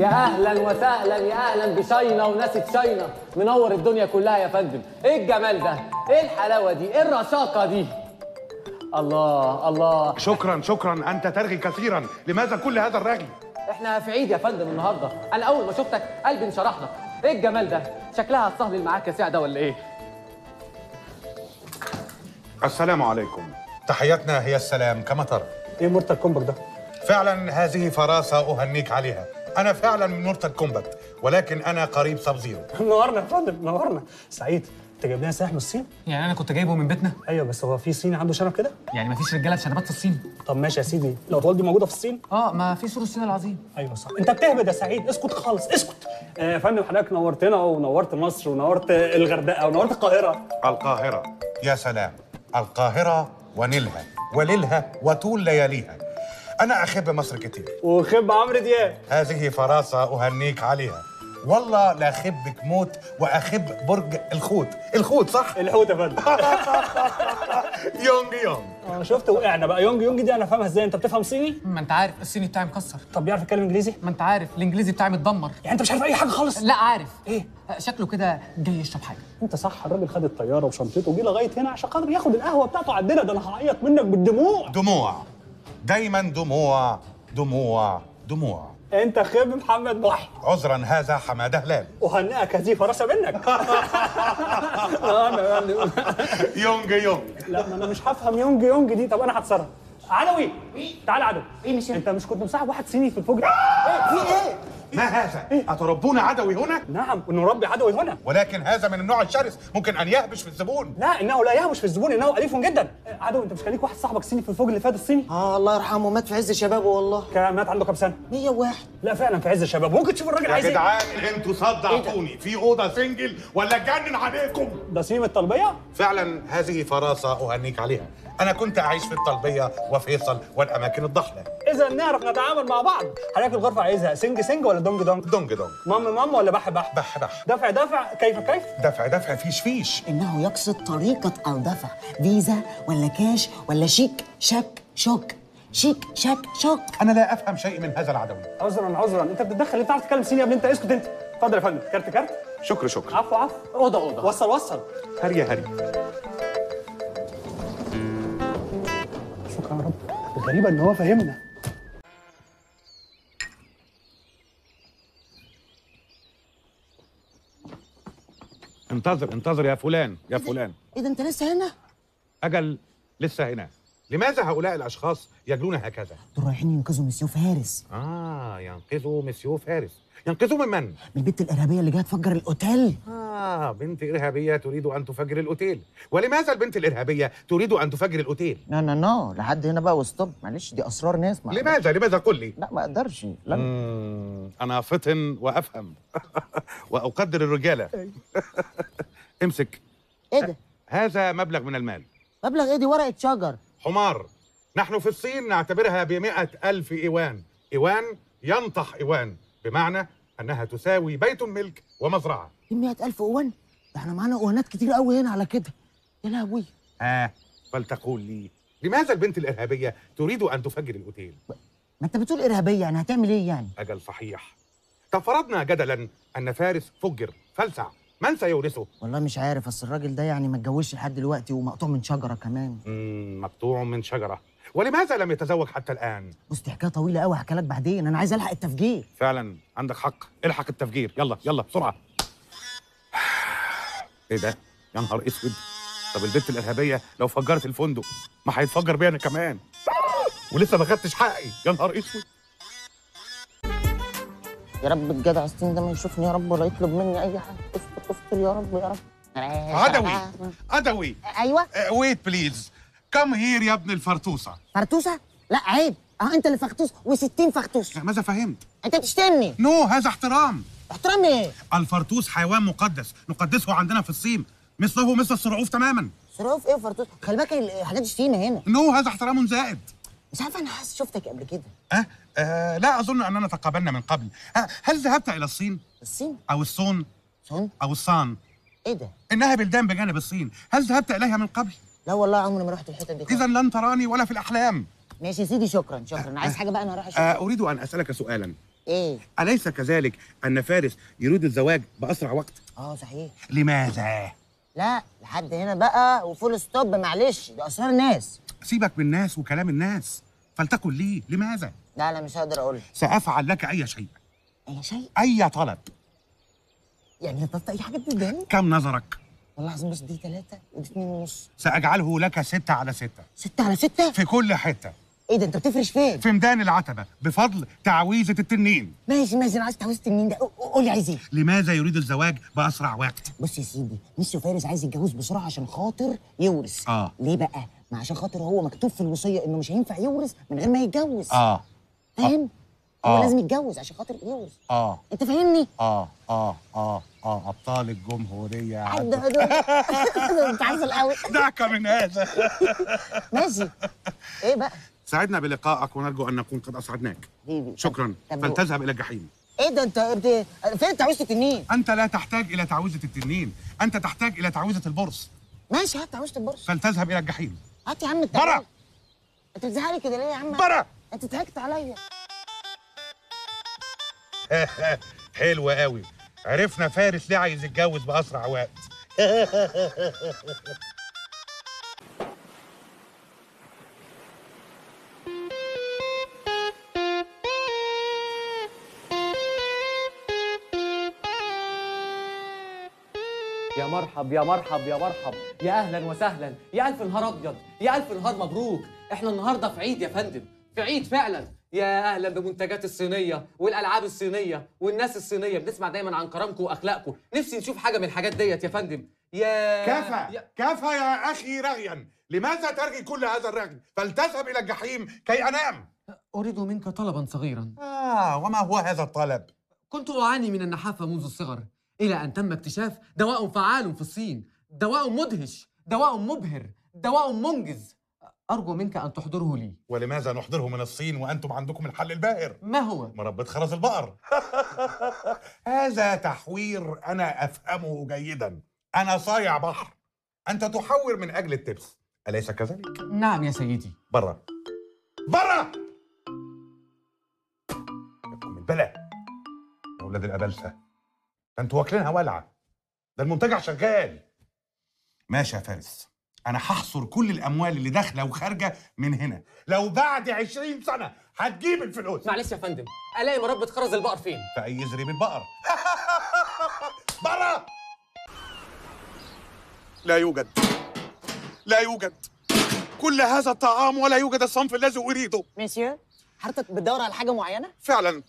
يا أهلا وسهلا يا أهلا بشاينا وناس تشاينا منور الدنيا كلها يا فندم. إيه الجمال ده؟ إيه الحلاوة دي؟ إيه الرشاقة دي؟ الله الله. شكرا شكرا. أنت ترغي كثيرا. لماذا كل هذا الرغي؟ إحنا في عيد يا فندم النهارده. أنا أول ما شفتك قلبي انشرح لك. إيه الجمال ده؟ شكلها هتصهلل معاك يا سعدة ولا إيه؟ السلام عليكم. تحياتنا هي السلام كما ترى. إيه Mortal Kombat ده؟ فعلا هذه فراسة أهنيك عليها. أنا فعلا من Mortal Kombat ولكن أنا قريب Sub-Zero. نورنا يا فندم نورنا. سعيد أنت جايب لنا سلاح من الصين؟ يعني أنا كنت جايبه من بيتنا. أيوه بس هو في صيني عنده شنب كده؟ يعني مفيش رجالة شنبات في الصين. طب ماشي يا سيدي. لو والدي موجودة في الصين؟ آه ما في سور الصين العظيم. أيوه صح. أنت بتهبد يا سعيد. اسكت خالص اسكت. آه، يا فندم حضرتك نورتنا ونورت مصر ونورت الغردقة ونورت القاهرة. القاهرة يا سلام. القاهرة ونيلها وليلها وطول لياليها. أنا أحب مصر كتير. وخب عمرو دياب. هذه فراسة أهنيك عليها. والله لا أخبك موت وأخب برج الخوت. الخوت صح؟ الحوت يا فندم. يونج يونج. آه شفت وقعنا بقى. يونج يونج دي أنا فاهمها إزاي؟ أنت بتفهم صيني؟ ما أنت عارف الصيني بتاعي مكسر طب بيعرف يتكلم إنجليزي؟ ما أنت عارف الإنجليزي بتاعي متدمر يعني أنت مش عارف أي حاجة خالص؟ لا عارف. إيه؟ شكله كده جاي يشرب حاجة. أنت صح الراجل خد الطيارة وشنطته وجي لغاية هنا عشان خاطر ياخد القهوة بتاعته عندنا. ده أنا هعيط منك بالدموع. دموع. دايما دموع دموع دموع. أنت خب محمد محي. عذرا هذا حمادة هلال. وهنئك هذه فراسه منك. أنا يونج يونج لا. ما أنا مش هفهم يونج يونج دي. طب أنا هتصرف. عدوي. تعال عدوي إيه مش أنت مش كنت مصاحب واحد صيني في الفجر؟ إيه؟ في إيه؟ ما هذا؟ أتربون عدوي هنا؟ نعم ونربي عدوي هنا. ولكن هذا من النوع الشرس ممكن أن يهبش في الزبون. لا إنه لا يهوش في الزبون إنه أليف جدا. عدوي أنت مش كان ليك واحد صاحبك صيني في الفجر اللي فات الصيني آه الله يرحمه مات في عز شبابه والله. كان مات عنده كام سنة؟ 101 لا فعلا في عز الشباب. ممكن تشوف الراجل يا عايز إيه جدعان إنتوا صدعتوني في أوضة سنجل ولا اتجنن عليكم؟ ده صيني من الطلبيه فعلا هذه فراسة أهنيك عليها. أنا كنت أعيش في الطلبية وفيصل والأماكن الضحلة إذا نعرف نتعامل مع بعض. حضرتك الغرفة عايزها. سنج سنج ولا دونج دونج؟ دونج دونج. مام مام ولا بح بح؟ بح بح. دفع دفع. كيف كيف؟ دفع دفع. فيش فيش. إنه يقصد طريقة الدفع فيزا ولا كاش ولا شيك شك شوك. شيك شك شوك. أنا لا أفهم شيء من هذا العدوي. عذرا عذرا. أنت بتتدخل أنت بتعرف تتكلم صيني يا ابني؟ أنت اسكت أنت. اتفضل يا فندم. كارت كارت. شكر شكر عفو عفو. أوضة أوضة. وصل وصل. هري يا هري. الغريبة إن هو فاهمنا. انتظر انتظر يا فلان يا فلان. إيه ده أنت لسه هنا؟ أجل لسه هنا. لماذا هؤلاء الأشخاص يجلون هكذا؟ دول رايحين ينقذوا مسيو فارس آه ينقذوا مسيو فارس ينقذوا من من؟ من البت الإرهابية اللي جاية تفجر الأوتيل. آه بنت إرهابية تريد أن تفجر الأوتيل. ولماذا البنت الإرهابية تريد أن تفجر الأوتيل؟ لا لا لا لحد هنا بقى وستوب. معلش دي أسرار ناس. ما لماذا؟ لماذا؟ قل لي؟ لا ما أقدرش. مم، أنا فطن وأفهم. وأقدر الرجالة. امسك. إيه ده؟ هذا مبلغ من المال. مبلغ إيه دي؟ ورقة شجر. حمار نحن في الصين نعتبرها بمئة ألف إيوان. إيوان ينطح إيوان بمعنى أنها تساوي بيت ملك ومزرعة. 100000 اوان ده إحنا معانا اوانات كتير قوي هنا على كده. يا لهوي. آه فلتقول لي لماذا البنت الإرهابية تريد أن تفجر الأوتيل؟ ما أنت بتقول إرهابية يعني هتعمل إيه يعني؟ أجل صحيح. طب فرضنا جدلا أن فارس فجر فلسع. من سيورثه؟ والله مش عارف أصل الراجل ده يعني ما اتجوزش لحد دلوقتي ومقطوع من شجرة كمان. مم، مقطوع من شجرة. ولماذا لم يتزوج حتى الآن؟ بص دي حكايه طويلة قوي هحكي لك بعدين. أنا عايز ألحق التفجير. فعلا عندك حق. الحق التفجير. يلا يلا بسرعة. إيه ده؟ يا نهار أسود. طب البنت الإرهابية لو فجرت الفندق ما هيتفجر بيا أنا كمان. ولسه ما خدتش حقي. يا نهار أسود. يا رب الجدع الصين ده ما يشوفني يا رب ولا يطلب مني أي حاجة. استر يا رب يا رب. عدوي عدوي. أيوه. wait please come here يا ابن الفرطوسة فرتوسة؟ لا عيب. آه أنت اللي فختوس و60 فختوس ماذا فهمت؟ أنت بتشتمني. نو هذا احترام. احترام إيه؟ الفرطوس حيوان مقدس نقدسه عندنا في الصين. مثله مثل الصرعوف تماما. صراف إيه فرتوس؟ خلي بالك الحاجات دي شتيمه هنا. نو هذا احترام زائد. مش عارفه أنا حاسس شفتك قبل كده. أه؟ أه لا أظن أننا تقابلنا من قبل. أه هل ذهبت إلى الصين؟ الصين؟ أو الصون؟ صن أو الصان إيه ده؟ إنها بلدان بجانب الصين. هل ذهبت إليها من قبل؟ لا والله عمري ما رحت الحتة دي. إذا لن تراني ولا في الأحلام. ماشي يا سيدي شكرا شكرا. عايز حاجة بقى؟ أنا رايح أه أريد أن أسألك سؤالا. إيه؟ أليس كذلك أن فارس يريد الزواج بأسرع وقت؟ آه صحيح. لماذا؟ لا لحد هنا بقى وفول ستوب معلش. دي أسرار ناس سيبك من الناس وكلام الناس. فلتكن لي. لماذا؟ لا لا مش هقدر أقول. سأفعل لك أي شيء. أي شيء؟ أي طلب. يعني طلبت أي حاجة بتداني كم نظرك؟ والله العظيم بس دي ثلاثة ودي اتنين ونص سأجعله لك ستة على ستة ستة على ستة في كل حتة إيه ده أنت بتفرش فين؟ في ميدان العتبة بفضل تعويذة التنين ماشي ماشي أنا عايز تعويذة مين ده قو- قول لي عايز إيه؟ لماذا يريد الزواج بأسرع وقت؟ بص يا سيدي ميسيو فارس عايز يتجوز بسرعة عشان خاطر يورث آه. ليه بقى؟ ما عشان خاطر هو مكتوب في الوصية إنه مش هينفع يورث من غير ما يتجوز آه فاهم؟ هو آه. لازم يتجوز عشان خاطر يورث آه أنت فاهمني؟ آه آه آه آه أبطال الجمهورية. عد دول انت عسل قوي. دعك من هذا. ماشي. إيه بقى؟ سعدنا بلقائك ونرجو أن نكون قد أسعدناك. حبيبي شكرا. فلتذهب إلى الجحيم. إيه ده أنت بت... فين تعويذة التنين؟ أنت لا تحتاج إلى تعويذة التنين. أنت تحتاج إلى تعويذة البرص ماشي هات تعويذة البرص فلتذهب إلى الجحيم. هات يا عم برا. التعويذة أنت بتزعلي كده ليه يا عم؟ برا! أنت ضحكت عليا. حلو قوي. عرفنا فارس ليه عايز يتجوز بأسرع وقت. يا مرحب يا مرحب يا مرحب. يا أهلا وسهلا. يا ألف نهار أبيض. يا ألف نهار مبروك. إحنا النهارده في عيد يا فندم. في عيد فعلا. يا أهلا بمنتجات الصينية والألعاب الصينية والناس الصينية بنسمع دايما عن كرمكم وأخلاقكم. نفسي نشوف حاجة من الحاجات ديت يا فندم. يا كفى يا- كفى يا أخي رغيا. لماذا ترغي كل هذا الرغي فلتذهب إلى الجحيم كي أنام. أريد منك طلبا صغيرا. آه وما هو هذا الطلب؟ كنت أعاني من النحافة منذ الصغر إلى أن تم اكتشاف دواء فعال في الصين دواء مدهش دواء مبهر دواء منجز. أرجو منك أن تحضره لي. ولماذا نحضره من الصين وأنتم عندكم الحل الباهر ما هو؟ مربة خرز البقر. هذا تحوير أنا أفهمه جيدا. أنا صايع بحر. أنت تحور من أجل التبس. أليس كذلك؟ نعم يا سيدي. برا. برا! لكم البلاء يا ولاد الأبلسة. ده أنتوا واكلينها ولعة ده المنتجع شغال. ماشي يا فارس. أنا هحصر كل الأموال اللي داخلة وخارجة من هنا. لو بعد عشرين سنة هتجيب الفلوس. معلش يا فندم ألاقي مربة خرز البقر فين؟ في أي زريب البقر. برا لا يوجد. لا يوجد. كل هذا الطعام ولا يوجد الصنف الذي أريده. ميسيو حضرتك بتدور على حاجة معينة؟ فعلا.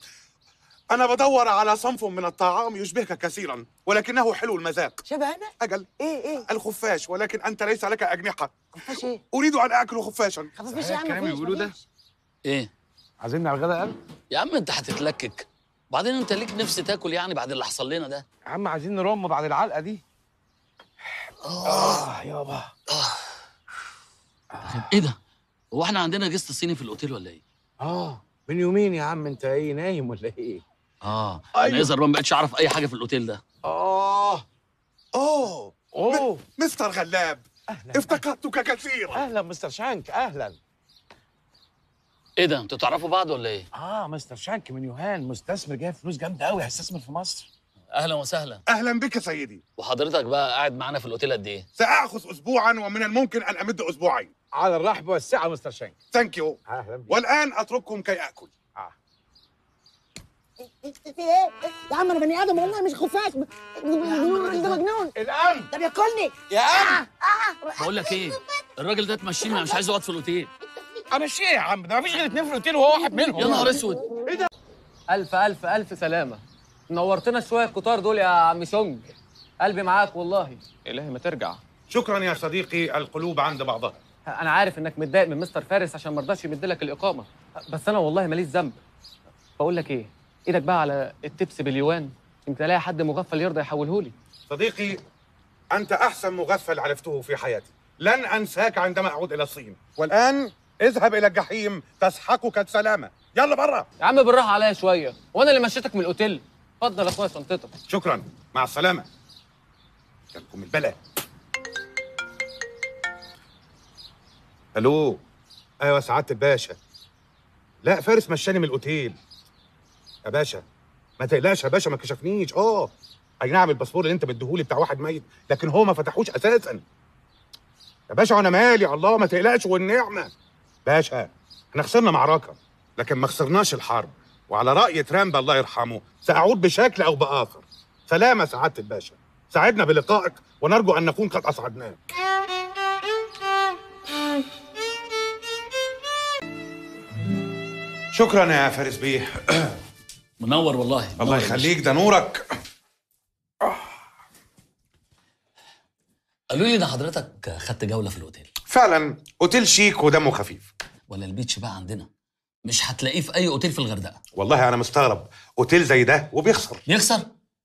أنا بدور على صنف من الطعام يشبهك كثيرا ولكنه حلو المذاق. شبهنا؟ أجل. إيه إيه؟ الخفاش ولكن أنت ليس لك أجنحة. خفاش إيه؟ أريد أن آكل خفاشا. خفافيش يا عم الكلام اللي بيقولوه ده؟ مفيش. إيه؟ عازمنا على الغداء قال يا عم أنت هتتلكك. بعدين أنت ليك نفس تاكل يعني بعد اللي حصل لنا ده. يا عم عايزين نرم بعد العلقة دي. آه. يابا. إيه ده؟ هو إحنا عندنا جست صيني في الأوتيل ولا إيه؟ آه من يومين يا عم أنت إيه نايم ولا إيه؟ آه. أيوة. أنا يظهر ما بقتش أعرف أي حاجة في الأوتيل ده. آه. أوه. أوه. مستر غلاب. أهلا. افتقدتك كثيرا. أهلا مستر شانك أهلا. إيه ده أنتوا تعرفوا بعض ولا إيه؟ آه مستر شانك من يوهان مستثمر جايب فلوس جامدة قوي هيستثمر في مصر. أهلا وسهلا. أهلا بك سيدي. وحضرتك بقى قاعد معانا في الأوتيل قد إيه؟ سآخذ أسبوعا ومن الممكن أن أمد أسبوعين. على الرحب والسعة مستر شانك. thank you أهلا بيك. والآن أترككم كي آكل. في إيه؟ يا عم أنا بني آدم والله مش خفاش. ده مجنون ده الان ده بياكلني يا عم بقول لك إيه؟ الراجل ده تمشيه أنا مش عايز أقعد في الأوتيل. أمشيه يا عم ده مفيش غير اتنين في الأوتيل وهو واحد منهم. يا نهار أسود. ألف ألف ألف سلامة. نورتنا شوية الكتار دول يا عم شونج. قلبي معاك والله. إلهي ما ترجع. شكرا يا صديقي القلوب عند بعضها. أنا عارف إنك متضايق من مستر فارس عشان ما رضاش يمد لك الإقامة. بس أنا والله ماليش ذنب. بقول لك إيه؟ إيدك بقى على التبس باليوان يمكن الاقي حد مغفل يرضى يحوله لي. صديقي أنت أحسن مغفل عرفته في حياتي. لن أنساك عندما أعود إلى الصين. والآن اذهب إلى الجحيم تسحقك السلامة. يلا برا. يا عم بالراحة عليا شوية. وأنا اللي مشيتك من الأوتيل. اتفضل يا أخويا شنطتك. شكرا. مع السلامة. جالكم البلاء. ألو؟ أيوة سعادة الباشا. لا فارس مشاني من الأوتيل. يا باشا. ما تقلقش يا باشا ما كشفنيش. آه. أي نعم الباسبور اللي أنت مديهولي بتاع واحد ميت لكن هو ما فتحوش أساسا. يا باشا أنا مالي؟ الله ما تقلقش والنعمة. باشا إحنا خسرنا معركة لكن ما خسرناش الحرب. وعلى رأي ترامب الله يرحمه سأعود بشكل أو بآخر. سلامة سعاده الباشا سعدنا بلقائك ونرجو أن نكون قد أسعدناك. شكرا يا فارس بيه. منور والله. الله منور يا يخليك ده نورك. قالوا لي إن حضرتك خدت جولة في الأوتيل. فعلا أوتيل شيك ودمه خفيف. ولا البيتش بقى عندنا؟ مش هتلاقيه في أي أوتيل في الغردقة. والله أنا مستغرب. أوتيل زي ده وبيخسر. يخسر؟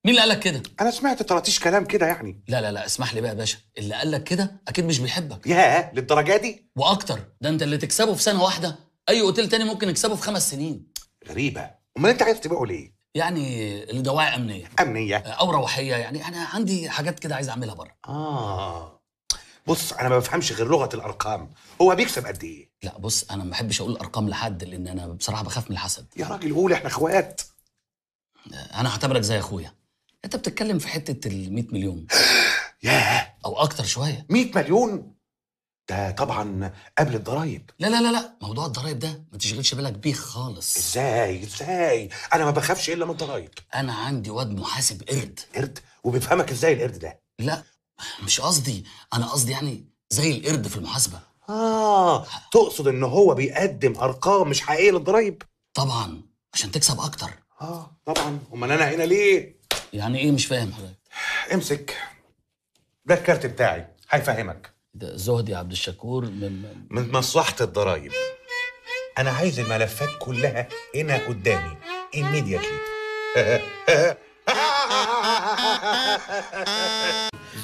مين اللي قال لك كده؟ أنا سمعت طراطيش كلام كده يعني. لا لا لا اسمح لي بقى يا باشا. اللي قال لك كده أكيد مش بيحبك. ياه للدرجة دي؟ وأكتر ده أنت اللي تكسبه في سنه واحدة. أي أوتيل تاني ممكن يكسبه في خمس سنين. غريبة. أمال أنت عايز تبيعه ليه؟ يعني لدواعي أمنية. أمنية. أو روحية يعني. أنا عندي حاجات كده عايز أعملها بره آه. بص أنا ما بفهمش غير لغة الأرقام. هو بيكسب قد إيه؟ لا بص أنا ما بحبش أقول ارقام لحد لأن أنا بصراحة بخاف من الحسد. يا راجل قول إحنا أخوات. أنا هعتبرك زي أخويا. أنت بتتكلم في حتة ال 100 مليون. ياه. أو أكتر شوية. 100 مليون؟ ده طبعا قبل الضرايب. لا لا لا لا موضوع الضرايب ده ما تشغلش بالك بيه خالص. إزاي؟ إزاي؟ أنا ما بخافش إلا من الضرايب. أنا عندي واد محاسب قرد. قرد؟ وبيفهمك إزاي القرد ده؟ لا مش قصدي أنا قصدي يعني زي القرد في المحاسبة. آه تقصد إن هو بيقدم أرقام مش حقيقية للضرايب؟ طبعا عشان تكسب أكتر. آه طبعا. أمال أنا هنا ليه؟ يعني إيه مش فاهم حضرتك؟ امسك ده الكارت بتاعي هيفهمك. زهدي عبد الشكور من من مصلحة الضرايب. أنا عايز الملفات كلها هنا قدامي immediately.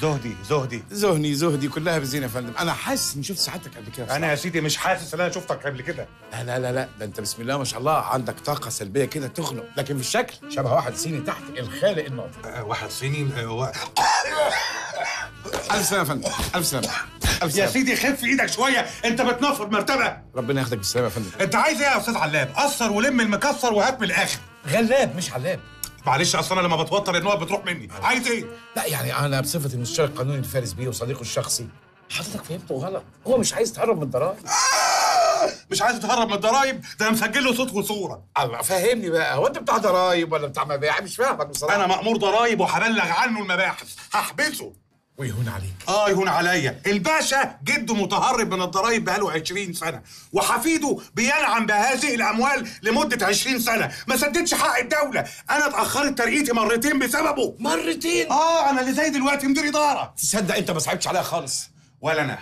زهدي زهدي. زهني زهدي كلها بزينة يا فندم. أنا حاسس إني شفت سعادتك قبل كده. أنا يا سيدي مش حاسس إن أنا شفتك قبل كده. لا لا لا لا. ده أنت بسم الله ما شاء الله عندك طاقة سلبية كده تخنق لكن في الشكل شبه واحد صيني تحت الخالق الناطق. آه، واحد صيني آه، و... ألف سلامة يا فندم. ألف سلامة. الف يا سيدي خف إيدك شوية. أنت بتنفض مرتبة. ربنا ياخدك بالسلامة يا فندم. أنت عايز إيه يا أستاذ علاب؟ قصر ولم المكسر وهات من الآخر. غلاب مش علاب معلش أصل أنا لما بتوتر النوع بتروح مني. عايز إيه؟ لا يعني أنا بصفتي المستشار القانوني لفارس بيه وصديقه الشخصي. حضرتك فهمته غلط. هو مش عايز تهرب من الضرايب. مش عايز تهرب من الضرايب؟ ده أنا مسجل له صوت وصورة. الله فهمني بقى. هو أنت بتاع ضرايب ولا بتاع مبيع مش فاهمك بصراحة. أنا مأمور ضرايب وهبلغ عنه المباحث. هحبسه. ويهون عليك. آه يهون عليا. الباشا جده متهرب من الضرايب بقاله 20 سنة وحفيده بينعم بهذه الأموال لمدة 20 سنة. ما سددش حق الدولة. أنا اتأخرت ترقيتي مرتين بسببه. مرتين؟ آه أنا اللي زي دلوقتي مدير إدارة. تصدق أنت ما صعبتش عليها خالص. ولا أنا.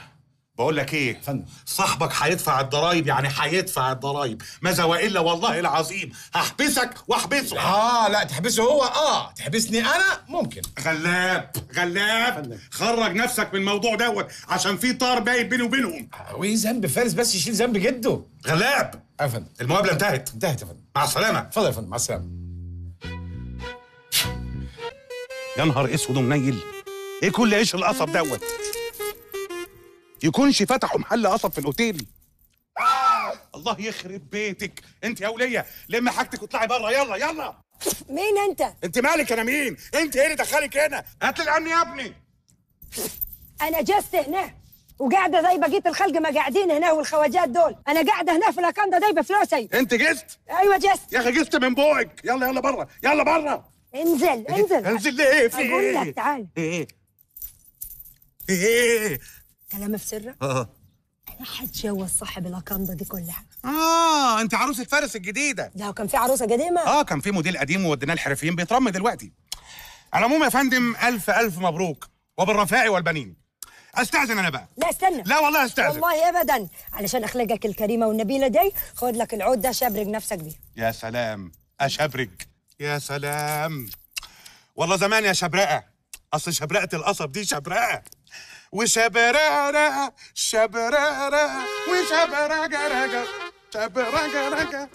بقول لك إيه؟ فندم. صاحبك هيدفع الضرايب يعني هيدفع الضرايب. ماذا وإلا والله العظيم. هحبسك وأحبسه. آه لا تحبسه هو. آه تحبسني أنا؟ ممكن. غلاب غلاب. فندم. خرج نفسك من الموضوع دوت عشان في طار باين بيني وبينهم. وايه ذنب فارس بس يشيل ذنب جده؟ غلاب. يا فندم المقابلة انتهت. انتهت يا فندم. مع السلامة. اتفضل يا فندم مع السلامة. يا نهار اسود ومنيل. إيه كل عيش القصب دوت؟ يكونش فتحوا محل قصب في الأوتيل. آه الله يخرب بيتك. أنت يا ولية لم حاجتك واطلعي بره يلا يلا. مين أنت؟ أنت مالك؟ أنا مين؟ أنت إيه اللي دخلك هنا. هات لي الامن يا ابني. أنا guest هنا وقاعدة زي بقيه الخلق ما قاعدين هنا والخواجات دول. أنا قاعدة هنا في اللوكاندا دي بفلوسي أنت guest؟ أيوه guest. يا أخي guest من بوقك. يلا يلا بره يلا بره انزل انزل. انزل. ليه في أقول إيه؟ لك تعال. إيه إيه. كلام في سرك؟ آه. أنا حتجوز صاحب اللوكاندا دي كلها. آه أنت عروسة فارس الجديدة. ده كان في عروسة قديمة. آه كان في موديل قديم ووديناه الحرفيين بيترم دلوقتي. على العموم يا فندم ألف ألف مبروك وبالرفاء والبنين. أستأذن أنا بقى. لا استنى. لا والله أستأذن. والله ابدا. علشان اخلاقك الكريمة والنبيله دي خد لك العود ده شبرق نفسك بيه. يا سلام. اشبرك يا سلام. والله زمان يا شبرقة. أصل شبرقة القصب دي شبرقة. وشبرقه شبرقه وشبرقه شبرقه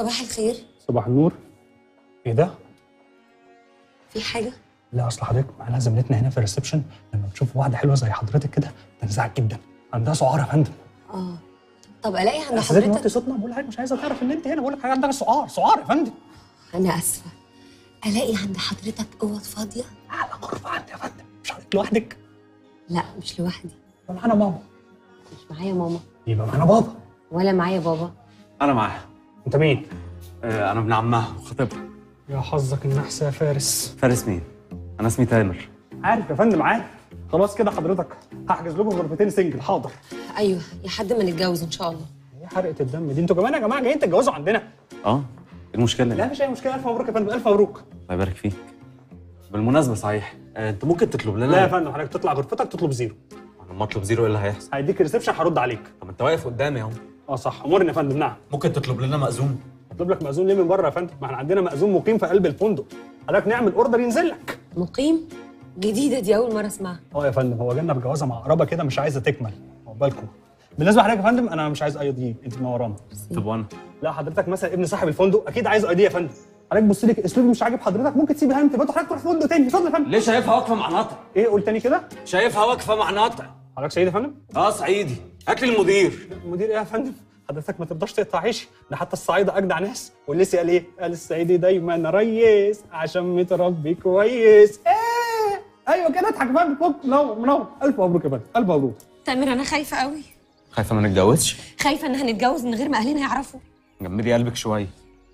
صباح الخير. صباح النور. إيه ده؟ في حاجة؟ لا أصل حضرتك معانا زميلتنا هنا في الريسبشن لما بتشوف واحدة حلوة زي حضرتك كده تنزعج جدا. عندها سعار يا فندم. آه. طب ألاقي عند حضرتك نوطي صوتنا بقول لحضرتك مش عايزة تعرف إن أنت هنا بقول لك حاجة عندها سعار سعار يا فندم. أنا آسفة. ألاقي عند حضرتك أوض فاضية؟ على غرفة عندي يا فندم. مش حضرتك لوحدك؟ لا مش لوحدي. يبقى معانا ماما مش معايا ماما. يبقى معانا بابا. ولا معايا بابا. أنا معاها. انت مين؟ آه، أنا ابن عمها وخطيبها. يا حظك النحس يا فارس. فارس مين؟ أنا اسمي تامر. عارف يا فندم عارف. خلاص كده حضرتك هحجز لكم غرفتين single. حاضر. أيوه لحد ما نتجوز ان شاء الله. إيه حرقة الدم دي؟ أنتوا كمان يا جماعة جايين تتجوزوا عندنا. آه إيه المشكلة لا مفيش أي مشكلة. ألف مبروك يا فندم ألف مبروك. الله يبارك فيك. بالمناسبة صحيح آه، انت ممكن تطلب لنا لا يا فندم حضرتك تطلع غرفتك تطلب zero. أنا لما أطلب zero إيه اللي هيحصل؟ هيديك reception هيرد عليك. طب أنت واقف قدامي أهو. آه صح. امرني يا فندم نعم. ممكن تطلب لنا مأذون؟ أطلب لك مأذون ليه من بره يا فندم؟ ما إحنا عندنا مأذون مقيم في قلب الفندق. حضرتك نعمل order ينزل لك. مقيم؟ جديدة دي أول مرة أسمعها. آه يا فندم هو جالنا بجوازة معقربة كده مش عايزة تكمل. عقبالكم بالنسبة لحضرتك يا فندم أنا مش عايز أي ضيق أنت منورانا طب وأنا؟ لا حضرتك مثلا ابن صاحب الفندق أكيد عايز أي دي يا فندم. حضرتك بص لي أسلوبي مش عاجب حضرتك؟ ممكن تسيب الهم تبقى حضرتك تروح فندق تاني. اتفضل يا فندم. ليه شايفها واقفة مع ناطع إيه قول تاني كده. شايفها واقفة مع ناطع حضرتك سعيد يا فندم؟ آه صعيدي أكل المدير. المدير إيه يا فندم؟ حضرتك ما ترضاش تقطع عيشي. ده حتى الصعايده أجدع ناس. والليسي قال إيه؟ قال الصعيدي دايما ريس عشان متربي كويس. إيه؟ أيوه كده اضحك فندم. فك منور منور. ألف مبروك يا فندم. ألف مبروك. تامر أنا خايفة قوي خايفة ما نتجوزش خايفة إن هنتجوز من غير ما أهلنا يعرفوا. جمدي قلبك شوية.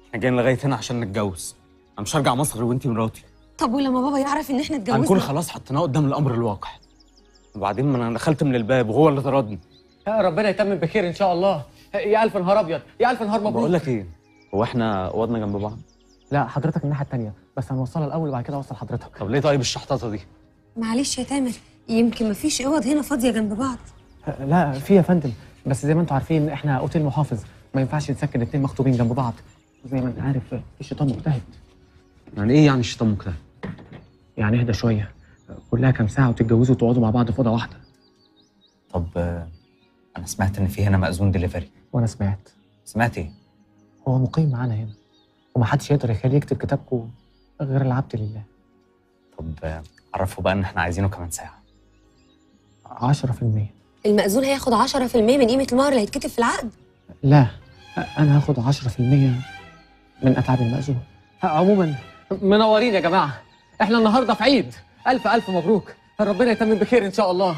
إحنا جايين لغاية هنا عشان نتجوز. أنا مش هرجع مصر وأنتي مراتي. طب ولما بابا يعرف إن إحنا اتجوزنا؟ هنكون خلاص حطيناه قدام الأمر الواقع. وبعدين ما أنا دخلت من الباب وهو اللي طردني. ربنا يتمم بخير إن شاء الله. يا ألف نهار أبيض يا ألف نهار مبروك. بقول لك إيه هو إحنا اوضنا جنب بعض؟ لا حضرتك الناحية الثانية بس هنوصلها الأول وبعد كده اوصل حضرتك. طب ليه طيب الشحطاطه دي؟ معلش يا تامر يمكن مفيش أوض هنا فاضية جنب بعض. لا في يا فندم بس زي ما أنتم عارفين إحنا أوتيل محافظ ما ينفعش نسكن اتنين مخطوبين جنب بعض. زي ما أنت عارف الشيطان مجتهد. يعني إيه يعني الشيطان مجتهد؟ يعني اهدى شوية كلها كام ساعة وتتجوزوا وتقعدوا مع بعض في أوضة واحدة. طب أنا سمعت إن في هنا مأذون دليفري وأنا سمعت. سمعت إيه؟ هو مقيم معانا هنا. ومحدش يقدر يخليه يكتب كتابكم غير العبد لله. طب عرفوا بقى إن إحنا عايزينه كمان ساعة. 10% المأذون هياخد 10% من قيمة المهر اللي هيتكتب في العقد؟ لا أنا هاخد 10% من أتعاب المأذون. عموما منورين يا جماعة. إحنا النهارده في عيد. ألف ألف مبروك. ربنا يتمم بخير إن شاء الله.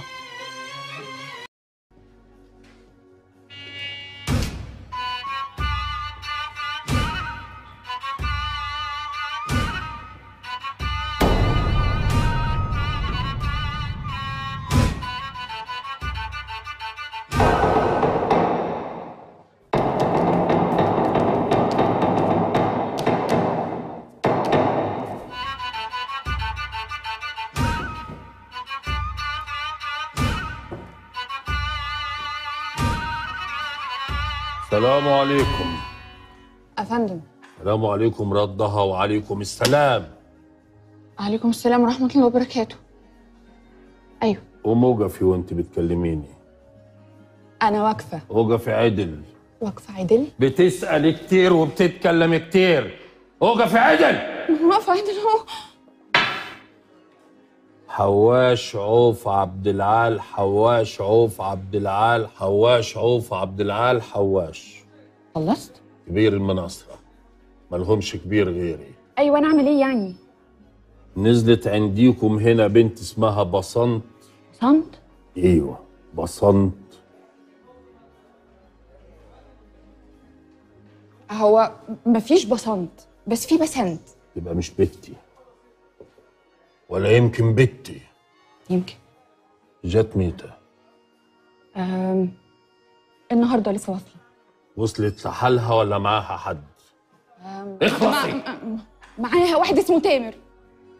السلام عليكم. أفندم. السلام عليكم ردها وعليكم السلام. عليكم السلام ورحمة الله وبركاته. أيوه. وموقفي وأنت بتكلميني. أنا واقفة. وقفي عدل. واقفة عدل؟ بتسأل كتير وبتتكلم كتير. وقفي عدل. واقفة عدل هو. حواش عوف عبد العال حواش عوف عبد العال حواش عوف عبد العال حواش. خلصت؟ كبير المناصرة ملهمش كبير غيري. أيوه أنا أعمل إيه يعني؟ نزلت عنديكم هنا بنت اسمها بصنت. صمت؟ أيوه بصنت. هو مفيش بصنت بس في بسنت يبقى مش بنتي. ولا يمكن بنتي. يمكن. جت ميتة أم... النهارده لسه واصلة. وصلت لحالها ولا معاها حد. اخلصي. معاها واحد اسمه تامر.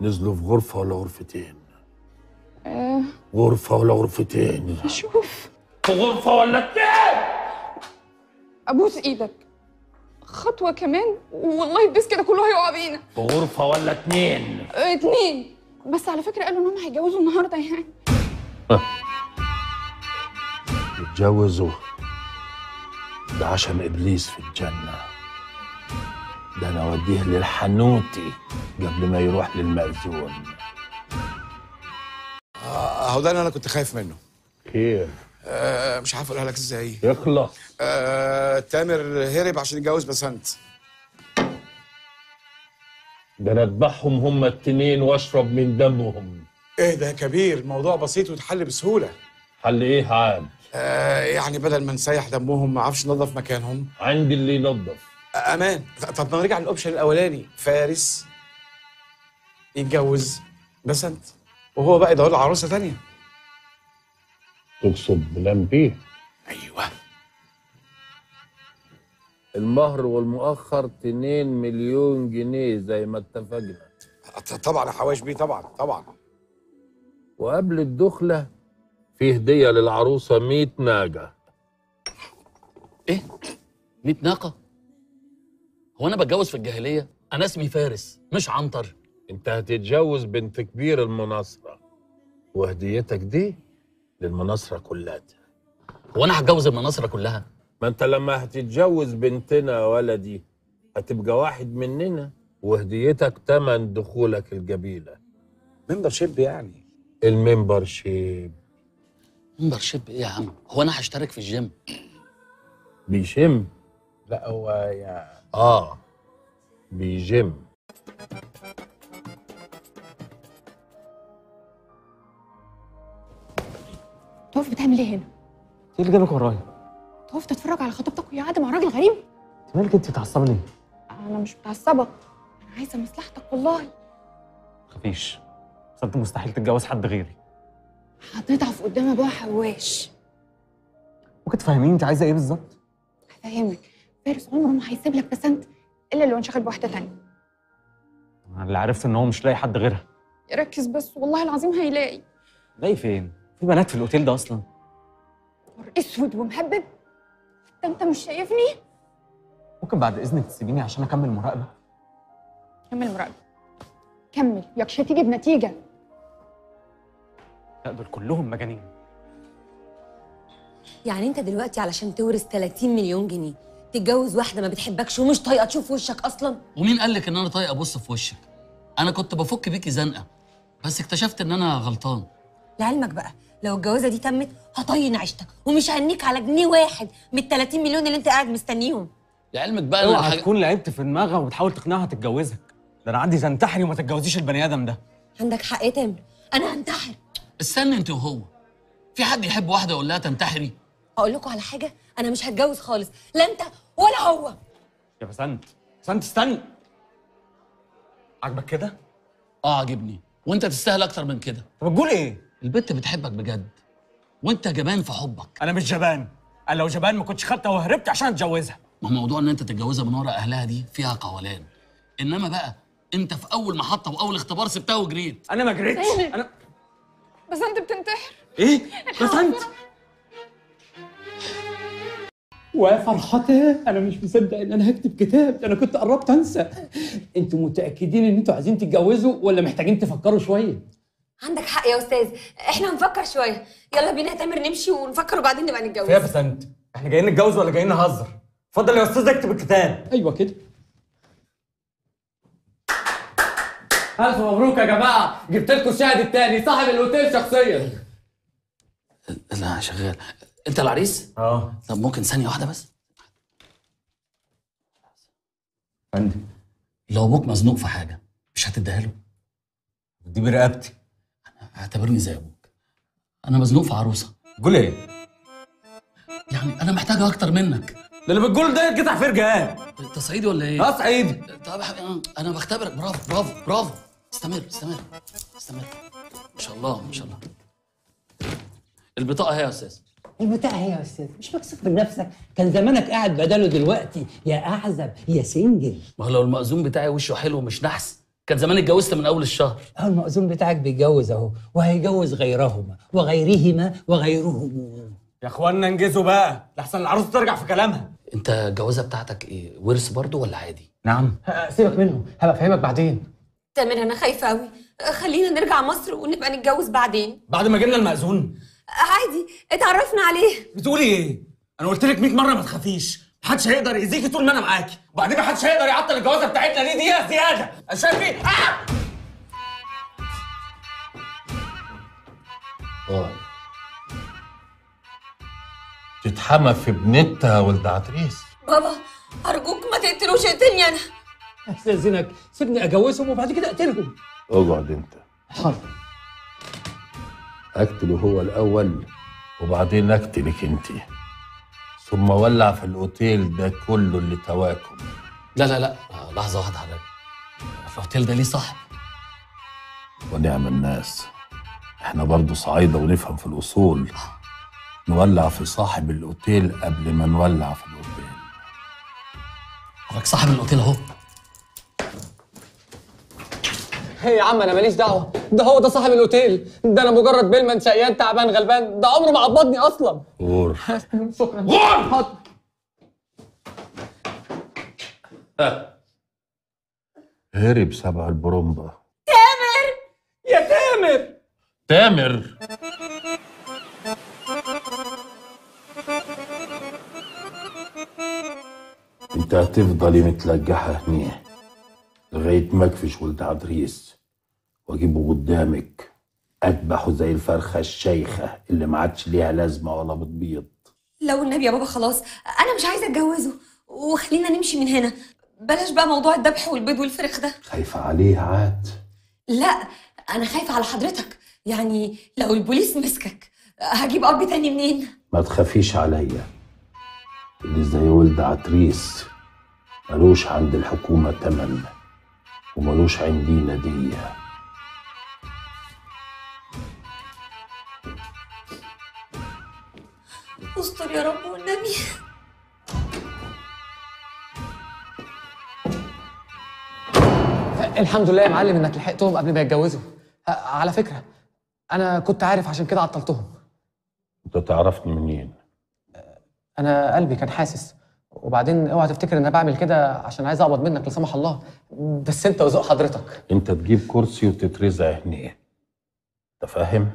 نزلوا في غرفة ولا غرفتين؟ أه... غرفة ولا غرفتين؟ شوف. في غرفة ولا اتنين؟ أبوس إيدك. خطوة كمان؟ والله البيس كده كله هيقع بينا. في غرفة ولا اتنين؟ أه، اتنين. بس على فكرة قالوا إنهم هيتجوزوا النهارده يعني. يتجوزوا ده عشان إبليس في الجنة. ده أنا أوديه للحنوتي قبل ما يروح للمأذون. آه، اهو ده اللي أنا كنت خايف منه. خير آه مش عارف أقولها لك إزاي. يخلص. آه تامر هرب عشان يتجوز بسنت ده أنا أذبحهم هما التنين وأشرب من دمهم. إيه ده يا كبير. الموضوع بسيط ويتحل بسهولة. حل إيه عاد آه يعني بدل ما نسيح دمهم ما أعرفش ننظف مكانهم. عندي اللي ينظف. آه أمان. طب ما نرجع للأوبشن الأولاني. فارس يتجوز بسنت وهو بقى يدور له عروسة تانية. تقصد بلان بيه أيوه. المهر والمؤخر 2 مليون جنيه زي ما اتفقنا. طبعا يا حواش بيه طبعا طبعا. وقبل الدخلة في هدية للعروسة 100 ناقة. إيه؟ 100 ناقة؟ هو أنا بتجوز في الجاهلية؟ أنا اسمي فارس مش عنتر. أنت هتتجوز بنت كبير المناصرة. وهديتك دي للمناصرة كلها. هو أنا هتجوز المناصرة كلها؟ ما أنت لما هتتجوز بنتنا ولدي هتبقى واحد مننا. وهديتك تمن دخولك القبيلة. membership يعني. ال membership membership إيه يا عم؟ هو أنا هشترك في الجيم. بيشم لا هو يعني آه. بيجم تقف بتعمل إيه هنا؟ إيه اللي جابك ورايا؟ تقف تتفرج على خطيبتك وهي قاعدة مع راجل غريب؟ إنت مالك أنت متعصبه ليه؟ أنا مش متعصبه أنا عايزة مصلحتك والله. متخافيش بس انت مستحيل تتجوز حد غيري. هتضعف قدام ابوها حواش. ممكن تفهميني انت عايزة إيه بالظبط؟ هفهمك. فارس عمره ما هيسيب لك بسنت إلا لو انشغل بواحدة تانية. أنا اللي عرفت إن هو مش لاقي حد غيرها. ركز بس والله العظيم هيلاقي. لاقي فين؟ في بنات في الأوتيل ده أصلا. أسود ومهبب ده أنت مش شايفني؟ ممكن بعد إذنك تسيبيني عشان أكمل مراقبة؟ كمل مراقبة. كمل. يكش هتيجي بنتيجة. لا دول كلهم مجانين. يعني انت دلوقتي علشان تورث 30 مليون جنيه تتجوز واحدة ما بتحبكش ومش طايقة تشوف وشك أصلا؟ ومين قال لك إن أنا طايق أبص في وشك؟ أنا كنت بفك بيكي زنقة بس اكتشفت إن أنا غلطان. لعلمك بقى لو الجوازة دي تمت هطين عيشتك ومش هنيك على جنيه واحد من ال 30 مليون اللي أنت قاعد مستنيهم. لعلمك بقى اوعى الحاجة- تكون لعبت في دماغها وبتحاول تقنعها تتجوزك. ده أنا عندي تنتحري وما تتجوزيش البني آدم ده. عندك حق يا تامر. أنا هنتحر. استنى انت وهو. في حد يحب واحدة يقول لها تنتحري؟ هقول لكم على حاجة أنا مش هتجوز خالص لا أنت ولا هو. يا بسنت بسنت استنى عاجبك كده؟ آه عاجبني. وأنت تستاهل أكتر من كده. طب بتقول إيه؟ البت بتحبك بجد وأنت جبان في حبك. أنا مش جبان. أنا لو جبان ما كنتش خدتها وهربت عشان أتجوزها. ما هو موضوع إن أنت تتجوزها من ورا أهلها دي فيها قولان إنما بقى أنت في أول محطة وأول اختبار سبتها وجريت. أنا ما جريتش. أنا بس انت بتنتحر. إيه؟ بسنت وفرحتي أنا مش مصدق إن أنا هكتب كتاب أنا كنت قربت أنسى. أنتوا متأكدين إن أنتوا عايزين تتجوزوا ولا محتاجين تفكروا شوية؟ عندك حق يا أستاذ. إحنا هنفكر شوية. يلا بينا يا تامر نمشي ونفكر وبعدين نبقى نتجوز. يا بسنت إحنا جايين نتجوز ولا جايين نهزر؟ اتفضل يا أستاذ اكتب الكتاب. أيوه كده. ألف مبروك يا جماعة. جبت لكم الشاهد التاني صاحب الأوتيل شخصيا. لا شغال. أنت العريس؟ آه. طب ممكن ثانية واحدة بس؟ فندم لو أبوك مزنوق في حاجة مش هتديها له؟ دي برقبتي. اعتبرني زي أبوك. أنا مزنوق في عروسة. قول إيه؟ يعني أنا محتاجه أكتر منك. ده اللي بتقول ده قطع فرجان أنت صعيدي ولا إيه؟ آه صعيدي. طب يا حبيبي أنا- أنا بختبرك. برافو برافو برافو. استمر استمر استمر. ما شاء الله ما شاء الله. البطاقة اهي يا أستاذ. البتاع هي يا أستاذ. مش مكسوف من نفسك. كان زمانك قاعد بداله دلوقتي. يا أعزب يا سنجل. ما هو لو المأذون بتاعي وشه حلو مش نحس. كان زمان اتجوزت من أول الشهر. أهو المأذون بتاعك بيتجوز أهو وهيجوز غيرهما وغيرهما وغيرهم يا اخوانا انجزوا بقى. لحسن العروسه ترجع في كلامها. أنت الجوازة بتاعتك إيه؟ ورث برضو ولا عادي؟ نعم. سيبك منهم هبقى أفهمك بعدين. تامر أنا خايفة قوي خلينا نرجع مصر ونبقى نتجوز بعدين. بعد ما جبنا المأذون. عادي. اتعرفنا عليه. بتقولي إيه؟ أنا قلت لك 100 مرة ما تخافيش. محدش هيقدر يأذيكي طول ما أنا معاكي. وبعدين محدش هيقدر يعطل الجوازة بتاعتنا دي دقيقة زيادة. شايف إيه؟ آه! آه. تتحمى في بنتها ولد عتريس. بابا أرجوك ما تقتلوش اقتلني أنا. استاذنك سيبني اجوزهم وبعد كده أقتلهم. أقعد أنت. حاضر. أقتله هو الأول وبعدين أقتلك أنت. ثم ولع في الأوتيل ده كله اللي تواكم. لا لا لا. آه، لحظة واحدة حضرتك. الأوتيل ده ليه صاحب؟ ونعم الناس. إحنا برضو صعايدة ونفهم في الأصول. نولع في صاحب الأوتيل قبل ما نولع في الأوتيل. حضرتك صاحب الأوتيل أهو. إيه يا عم أنا ماليش دعوة. ده هو ده صاحب الأوتيل. ده أنا مجرد بيلمان شقيان تعبان غلبان. ده عمره ما عبطني أصلا. غور. شكرا. غور. هرب سبع البرومبا. تامر! يا تامر! تامر! انت هتفضلي متلجحة هني لغاية ما اكفش ولد عدريس واجيبه قدامك اذبحه زي الفرخة الشيخة اللي ما عادش ليها لازمة ولا بتبيض. لو النبي يا بابا خلاص أنا مش عايزة أتجوزه. وخلينا نمشي من هنا. بلاش بقى موضوع الذبح والبيض والفرخ ده. خايفة عليه عاد؟ لا أنا خايفة على حضرتك. يعني لو البوليس مسكك هجيب أب تاني منين؟ ما تخافيش عليا. اللي زي ولد عتريس ملوش عند الحكومة تمن وملوش عندينا دية استر يا رب والنبي. الحمد لله يا معلم إنك لحقتهم قبل ما يتجوزوا. على فكرة أنا كنت عارف عشان كده عطلتهم. أنت تعرفني منين؟ أنا قلبي كان حاسس. وبعدين اوعى تفتكر ان أنا بعمل كده عشان عايز اقبض منك لا سمح الله. بس انت وذوق حضرتك. انت تجيب كرسي وتترزع هنيه. انت فاهم؟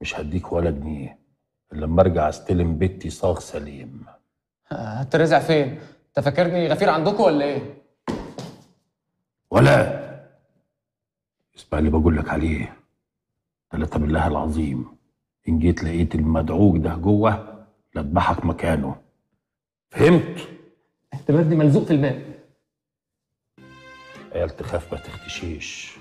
مش هديك ولا جنيه. الا لما ارجع استلم بيتي صاغ سليم. هترزع فين؟ انت فاكرني غفير عندكم ولا إيه؟ ولا. اسمع اللي بقول لك عليه. ثلاثة بالله العظيم. إن جيت لقيت المدعوك ده جوه لأذبحك مكانه. فهمت؟ اعتبرني ملزوق في الباب عيال تخاف ما تختشيش